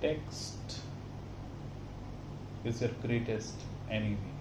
text is your greatest enemy.